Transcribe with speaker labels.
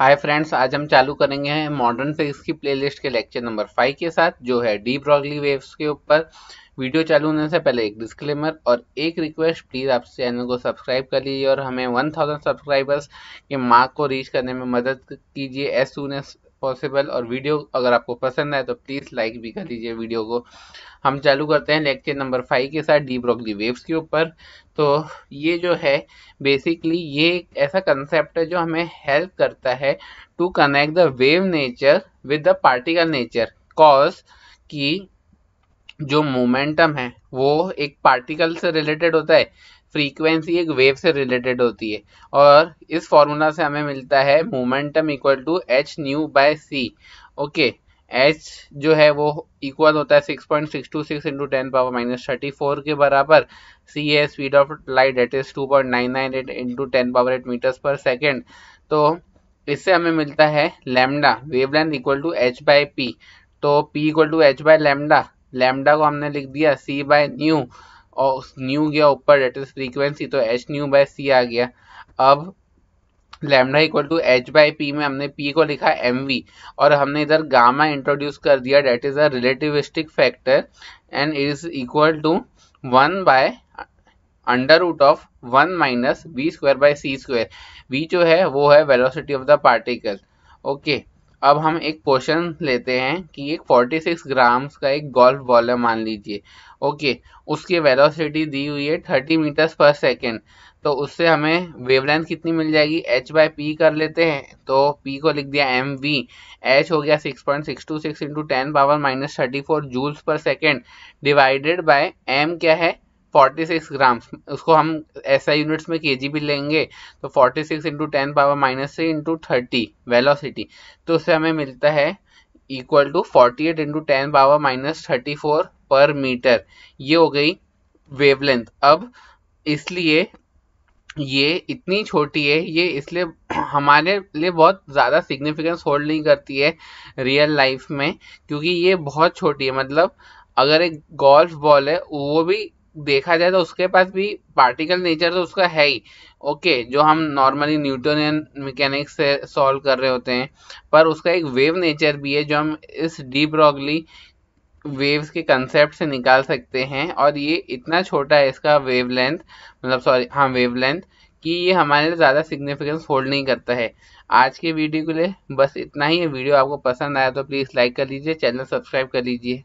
Speaker 1: Hi friends आज हम चालू करेंगे मॉडर्न फिजिक्स की प्लेलिस्ट के लेक्चर नंबर फाइव के साथ, जो है डी ब्रॉगली वेव्स के ऊपर। वीडियो चालू होने से पहले एक डिस्क्लेमर और एक रिक्वेस्ट प्लीज़ आप चैनल को सब्सक्राइब कर लीजिए और हमें 1000 सब्सक्राइबर्स के मार्क को रीच करने में मदद कीजिए एज सुन एज पॉसिबल और वीडियो अगर आपको पसंद आए तो प्लीज़ लाइक भी कर दीजिए वीडियो को। हम चालू करते हैं लेक्चर नंबर फाइव के साथ डी ब्रॉकली वेव्स के ऊपर। तो ये जो है बेसिकली ये एक ऐसा कंसेप्ट है जो हमें हेल्प करता है to connect the wave nature with the particle nature cause कि जो मोमेंटम है, वो एक पार्टिकल से रिलेटेड होता है। फ्रीक्वेंसी एक वेव से रिलेटेड होती है। और इस फॉर्मूला से हमें मिलता है momentum equal to H nu by C. Okay, H जो है वो इक्वल होता है six point six two six into ten power minus thirty four के बराबर। सी है speed of light that is two point nine nine eight into ten power eight meters per second. तो इससे हमें मिलता है lambda wave wavelength equal to H by P. तो P equal to H by lambda lambda को हमने लिख दिया सी बाय न्यू। और न्यू गया ऊपर डेट इज़ फ्रीक्वेंसी तो एच न्यू बाय सी आ गया। अब lambda equal to H by P में हमने पी को लिखा एम वी और हमने इधर गामा इंट्रोड्यूस कर दिया that is a relativistic factor and it is equal to one by under root of one minus V square by C square V जो है, वो है velocity of the particle okay अब हम एक क्वेश्चन लेते हैं कि एक 46 ग्राम्स का एक गोल्फ बॉल है मान लीजिए। ओके उसकी वेलोसिटी दी हुई है 30 मीटर्स पर सेकेंड तो उससे हमें वेवलेंथ कितनी मिल जाएगी? एच बाय पी कर लेते हैं। तो पी को लिख दिया एम वी एच हो गया six point six two six into ten power minus thirty four joules per second divided by M क्या है? फोर्टी सिक्स ग्राम्स उसको हम ऐसा यूनिट्स में के जी भी लेंगे तो forty six into ten power minus three into thirty velocity तो उससे हमें मिलता है equal to forty eight into ten power minus thirty four per meter ये हो गई वेवलेंथ अब इसलिए ये इतनी छोटी है, ये इसलिए हमारे लिए बहुत ज़्यादा सिग्निफिकेंस होल्ड नहीं करती है रियल लाइफ में, क्योंकि ये बहुत छोटी है। मतलब अगर एक गोल्फ बॉल है, वो भी देखा जाए तो उसके पास भी पार्टिकल नेचर तो उसका है ही। ओके जो हम नॉर्मली न्यूटोनियन मैकेनिक्स से सॉल्व कर रहे होते हैं, पर उसका एक वेव नेचर भी है जो हम इस डीप रॉगली वेव्स के कंसेप्ट से निकाल सकते हैं, और ये इतना छोटा है इसका वेवलेंथ मतलब सॉरी हाँ वेवलेंथ कि ये हमारे लिए ज़्यादा सिग्निफिकेंस होल्ड नहीं करता है। आज के वीडियो के लिए बस इतना ही है। वीडियो आपको पसंद आया तो प्लीज़ लाइक कर लीजिए चैनल सब्सक्राइब कर लीजिए।